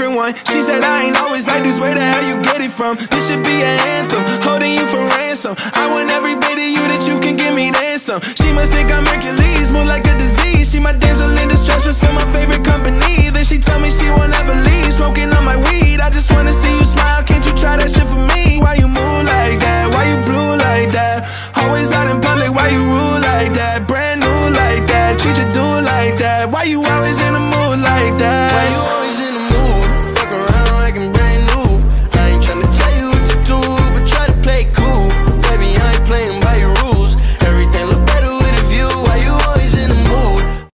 different one She said I ain't always like this, where the hell you get it from? This should be an anthem, holding you for ransom I want every bit of you that you can give me an answer. She must think I'm Hercules, more like a disease She my damsel in distress with some of my favorite company Then she tell me she won't ever leave, smoking on my weed I just wanna see you smile, can't you try that shit for me? Why you move like that? Why you blue like that? Always